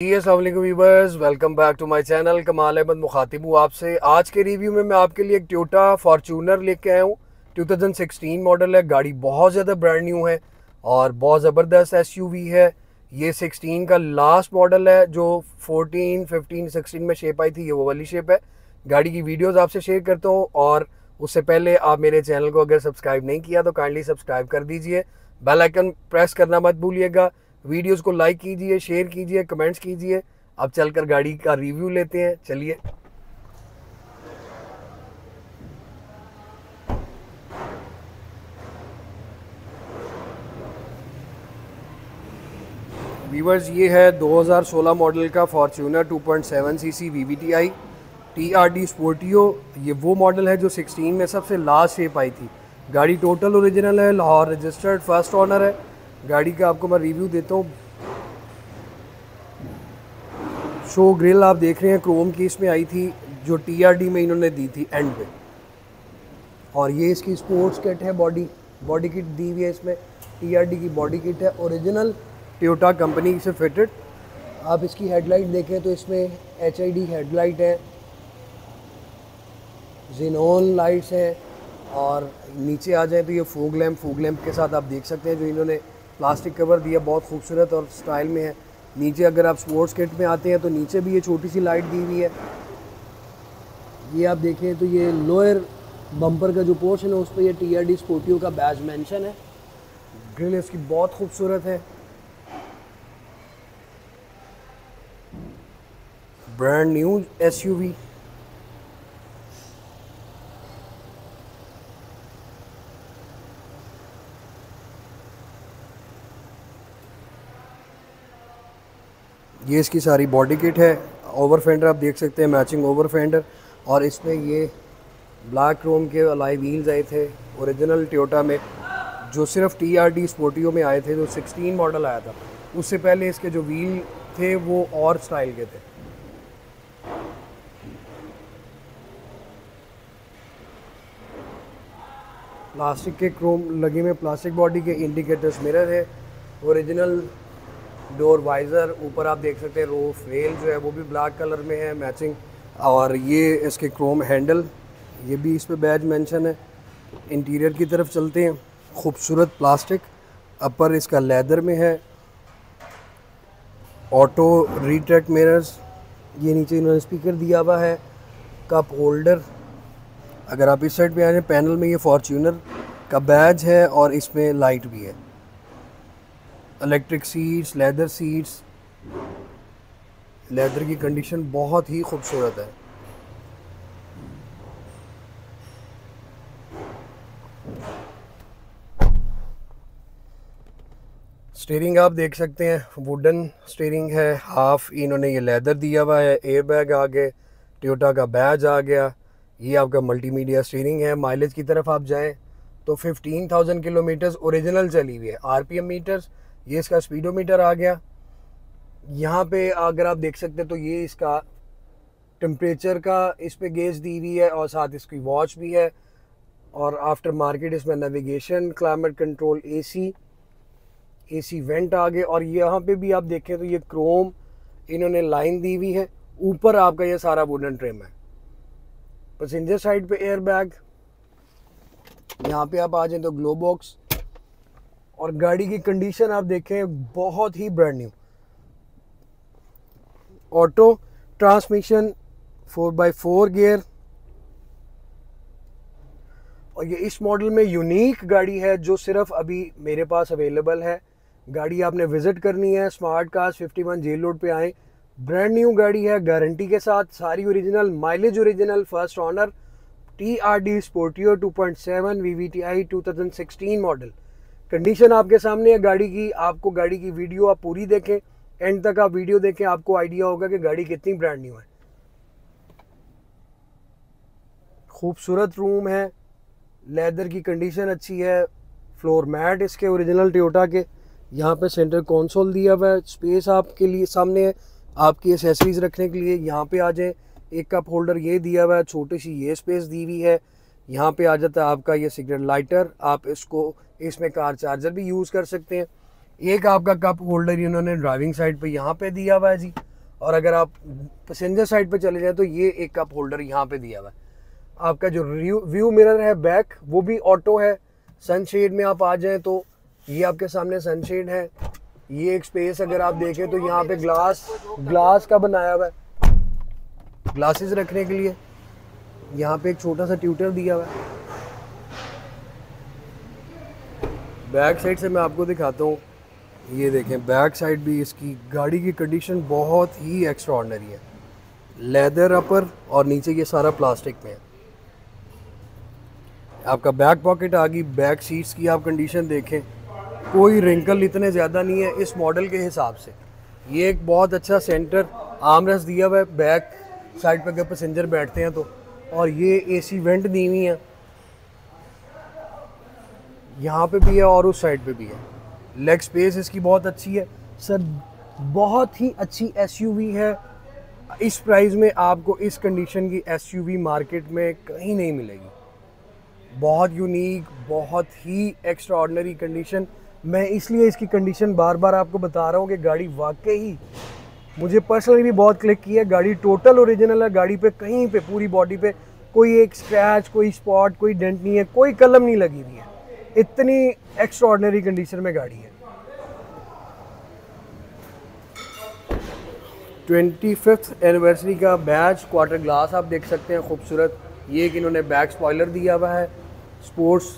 Viewers. Welcome back to my channel. Kamal Ahmed मुखातिब हूँ आपसे। आज के रिव्यू में मैं आपके लिए एक ट्योटा फॉर्चूनर लेके आया हूँ। 2016 मॉडल है। गाड़ी बहुत ज़्यादा ब्रांड न्यू है और बहुत ज़बरदस्त एसयूवी है। ये 16 का लास्ट मॉडल है जो 14, 15, 16 में शेप आई थी। ये वो वाली शेप है। गाड़ी की वीडियोस आपसे शेयर करता हूँ और उससे पहले आप मेरे चैनल को अगर सब्सक्राइब नहीं किया तो काइंडली सब्सक्राइब कर दीजिए। बेलाइकन प्रेस करना मत भूलिएगा। वीडियोस को लाइक कीजिए, शेयर कीजिए, कमेंट्स कीजिए। अब चलकर गाड़ी का रिव्यू लेते हैं, चलिए। वीवर्स ये है 2016 मॉडल का Fortuner 2.7 CC VVTI TRD Sportivo ये वो मॉडल है जो 16 में सबसे लास्ट शेप आई थी। गाड़ी टोटल ओरिजिनल है, लाहौर रजिस्टर्ड फ़र्स्ट ऑनर है। गाड़ी का आपको मैं रिव्यू देता हूँ। शो ग्रिल आप देख रहे हैं क्रोम की इसमें आई थी, जो टीआरडी में इन्होंने दी थी एंड पे। और ये इसकी स्पोर्ट्स किट है बॉडी बॉडी किट दी हुई है इसमें। टीआरडी की बॉडी किट है ओरिजिनल टोयोटा कंपनी से फिटेड आप इसकी हेडलाइट देखें तो इसमें एचआईडी हेडलाइट है जिनोन लाइट्स हैं, और नीचे आ जाए तो ये फोग लैम्प फोग लैम्प के साथ आप देख सकते हैं जो इन्होंने प्लास्टिक कवर दिया, बहुत खूबसूरत और स्टाइल में है। नीचे अगर आप स्पोर्ट्स किट में आते हैं तो नीचे भी ये छोटी सी लाइट दी हुई है। ये आप देखें तो ये लोअर बम्पर का जो पोर्शन है, उस पर ये टी आर डी स्पोर्टियो का बैज मेंशन है। ग्रिल इसकी बहुत खूबसूरत है। ब्रांड न्यू एसयूवी ये इसकी सारी बॉडी किट है ओवर फेंडर आप देख सकते हैं मैचिंग ओवर फेंडर और इसमें ये ब्लैक क्रोम के अलाई व्हील्स आए थे ओरिजिनल टोयोटा में, जो सिर्फ़ टी आर डी स्पोर्टियो में आए थे, जो 16 मॉडल आया था। उससे पहले इसके जो व्हील थे, वो और स्टाइल के थे। प्लास्टिक के क्रोम लगे में प्लास्टिक बॉडी के इंडिकेटर्स मिरर है ओरिजिनल डोर वाइज़र ऊपर आप देख सकते हैं रोफ रेल जो है, वो भी ब्लैक कलर में है मैचिंग और ये इसके क्रोम हैंडल ये भी इस पर बैज मेंशन है. इंटीरियर की तरफ़ चलते हैं. खूबसूरत प्लास्टिक अपर इसका लेदर में है. ऑटो रीट्रैक्ट मिरर्स ये नीचे इन्होंने स्पीकर दिया हुआ है. कप होल्डर अगर आप इस साइड पे आ जाए पैनल में ये फॉर्च्यूनर का बैज है और इसमें लाइट भी है. Electric seats leather seats leather की कंडीशन बहुत ही खूबसूरत है। स्टीयरिंग आप देख सकते हैं वुडन स्टीयरिंग है हाफ़ इन्होंने ये लेदर दिया हुआ है एयर बैग आ गए टोयोटा का बैज आ गया ये आपका मल्टीमीडिया स्टीयरिंग है माइलेज की तरफ़ आप जाएँ तो 15,000 किलोमीटर्स ओरिजिनल चली हुई है आरपीएम मीटर्स ये इसका स्पीडोमीटर आ गया। यहाँ पे अगर आप देख सकते हैं तो ये इसका टेम्परेचर का इस पर गेज दी हुई है और साथ इसकी वॉच भी है। और आफ्टर मार्केट इसमें navigation climate control AC AC vent आ गए। और यहाँ पे भी आप देखें तो ये क्रोम इन्होंने लाइन दी हुई है। ऊपर आपका ये सारा वुडन ट्रिम है। पैसेंजर साइड पे एयर बैग यहाँ पे आप आ जाए तो ग्लो बॉक्स और गाड़ी की कंडीशन आप देखें, बहुत ही brand new auto transmission four by four gear और ये इस मॉडल में यूनिक गाड़ी है जो सिर्फ़ अभी मेरे पास अवेलेबल है। गाड़ी आपने विज़िट करनी है स्मार्ट कार्स 51 जेल रोड पे आए। ब्रांड न्यू गाड़ी है गारंटी के साथ सारी original mileage original first owner T R D Sportivo 2.7 V V T I two model condition आपके सामने है, गाड़ी की, आपको गाड़ी की वीडियो आप पूरी देखें एंड तक आप वीडियो देखें, आपको आइडिया होगा कि गाड़ी कितनी ब्रांड न्यू है। खूबसूरत रूम है लेदर की कंडीशन अच्छी है फ्लोर मैट इसके ओरिजिनल टोयोटा के, यहाँ पे सेंटर कंसोल दिया हुआ है स्पेस आपके लिए सामने है, आपकी एसेसरीज रखने के लिए यहाँ पे आ जाए, एक कप होल्डर ये दिया हुआ है, छोटी सी ये स्पेस दी हुई है यहाँ पे आ जाता है आपका ये सिगरेट लाइटर। आप इसको, इसमें कार चार्जर भी यूज़ कर सकते हैं। एक आपका कप होल्डर इन्होंने ड्राइविंग साइड पे यहाँ पे दिया हुआ है जी। और अगर आप पैसेंजर साइड पे चले जाए तो ये एक कप होल्डर यहाँ पे दिया हुआ है। आपका जो व्यू मिरर है बैक, वो भी ऑटो है। सनशेड में आप आ जाएँ तो ये आपके सामने सनशेड है। ये एक स्पेस अगर आप देखें तो यहाँ पे ग्लास ग्लास का बनाया हुआ है। ग्लासेस रखने के लिए। यहाँ पे एक छोटा सा ट्यूटर दिया हुआ है। बैक साइड से मैं आपको दिखाता हूँ। ये देखें बैक साइड भी इसकी गाड़ी की कंडीशन बहुत ही एक्स्ट्रॉर्डनरी है। लेदर अपर और नीचे ये सारा प्लास्टिक में है। आपका बैक पॉकेट आ गई बैक सीट्स की आप कंडीशन देखें। कोई रिंकल इतने ज़्यादा नहीं है इस मॉडल के हिसाब से। ये एक बहुत अच्छा सेंटर आमरस दिया हुआ है बैक साइड पर अगर पैसेंजर बैठते हैं तो। और ये एसी वेंट दी हुई है। यहाँ पे भी है और उस साइड पे भी है। लेग स्पेस इसकी बहुत अच्छी है। सर बहुत ही एस एसयूवी है। इस प्राइस में आपको इस कंडीशन की एसयूवी मार्केट में कहीं नहीं मिलेगी। बहुत यूनिक बहुत ही एक्स्ट्रा कंडीशन मैं इसलिए इसकी कंडीशन बार बार आपको बता रहा हूँ कि गाड़ी वाकई मुझे पर्सनली भी बहुत क्लिक की है। गाड़ी टोटल ओरिजिनल है। गाड़ी पे कहीं पे, पूरी बॉडी पे कोई एक स्क्रैच कोई स्पॉट कोई डेंट नहीं है, कोई कलम नहीं लगी हुई है। इतनी एक्स्ट्रॉर्डनरी कंडीशन में गाड़ी है। ट्वेंटी फिफ्थ एनिवर्सरी का बैच क्वार्टर ग्लास आप देख सकते हैं, खूबसूरत। ये कि इन्होंने बैक स्पॉयलर दिया हुआ है। स्पोर्ट्स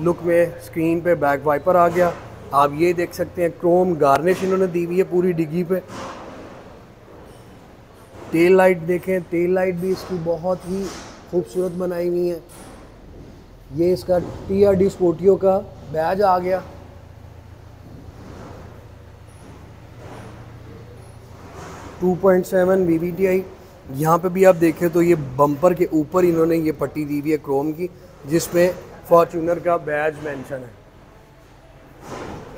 लुक में स्क्रीन पे बैक वाइपर आ गया। आप ये देख सकते हैं क्रोम गार्निश इन्होंने दी हुई है पूरी डिग्गी पे। टेल लाइट देखें टेल लाइट भी इसकी बहुत ही खूबसूरत बनाई हुई है। ये इसका टी आर डी स्पोर्टियो का बैज आ गया। Two point seven B V T I यहाँ पर भी आप देखें तो ये बम्पर के ऊपर इन्होंने ये पट्टी दी हुई है क्रोम की, जिसमें फॉर्चूनर का बैज मेंशन है।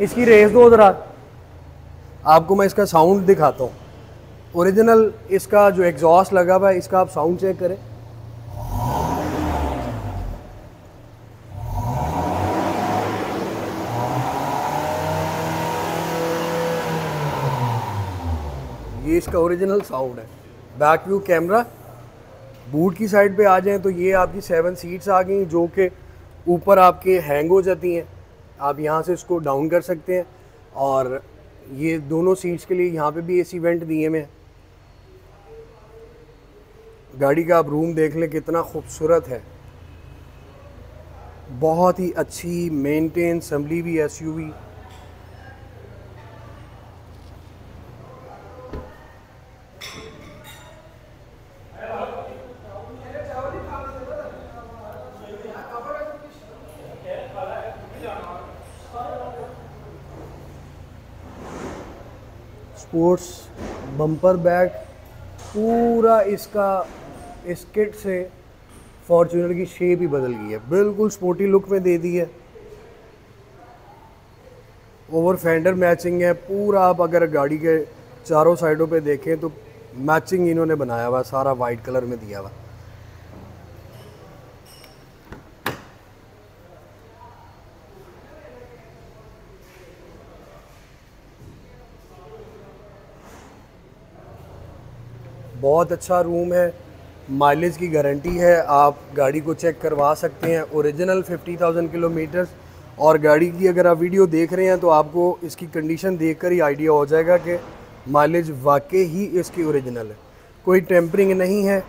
इसकी रेस दो ज़रा आपको मैं इसका साउंड दिखाता हूँ। ओरिजिनल इसका जो एग्जॉस्ट लगा हुआ है, इसका आप साउंड चेक करें। ये इसका ओरिजिनल साउंड है। बैक व्यू कैमरा बूट की साइड पे आ जाएँ तो ये आपकी सेवन सीट्स आ गई, जो कि ऊपर आपके हैंग हो जाती हैं। आप यहाँ से इसको डाउन कर सकते हैं। और ये दोनों सीट्स के लिए यहाँ पे भी एसी वेंट दिए में गाड़ी का आप रूम देख लें कितना खूबसूरत है। बहुत ही अच्छी मेंटेन संभली हुई एसयूवी स्पोर्ट्स बम्पर बैग पूरा इसका, इस किट से फॉर्चूनर की शेप ही बदल गई है। बिल्कुल स्पोर्टी लुक में दे दी है। ओवर फेंडर मैचिंग है। पूरा आप अगर गाड़ी के चारों साइडों पे देखें तो मैचिंग इन्होंने बनाया हुआ सारा वाइट कलर में दिया हुआ बहुत अच्छा रूम है माइलेज की गारंटी है आप गाड़ी को चेक करवा सकते हैं ओरिजिनल 50,000 किलोमीटर्स और गाड़ी की अगर आप वीडियो देख रहे हैं तो आपको इसकी कंडीशन देखकर ही आइडिया हो जाएगा कि माइलेज वाकई ही इसकी ओरिजिनल है। कोई टेम्परिंग नहीं है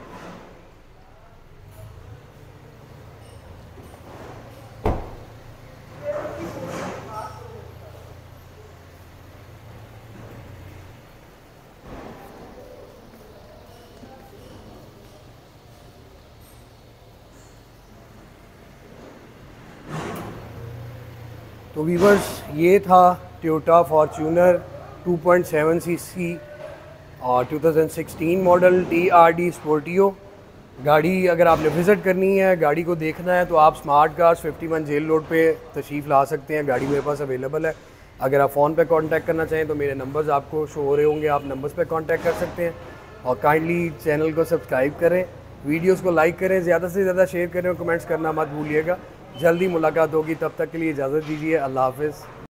तो वीवर्स ये था ट्योटा फॉर्चूनर 2.7 सीसी और 2016 model T R D Sportivo गाड़ी अगर आपने विज़िट करनी है, गाड़ी को देखना है तो आप स्मार्ट कार्स 51 जेल रोड पे तशरीफ़ ला सकते हैं। गाड़ी मेरे पास अवेलेबल है। अगर आप फ़ोन पे कांटेक्ट करना चाहें तो मेरे नंबर्स आपको शो हो रहे होंगे। आप नंबर्स पे कांटेक्ट कर सकते हैं। और काइंडली चैनल को सब्सक्राइब करें। वीडियोस को लाइक करें। ज़्यादा से ज़्यादा शेयर करें और कमेंट्स करना मत भूलिएगा। जल्दी मुलाकात होगी तब तक के लिए इजाज़त दीजिए अल्लाह हाफिज़।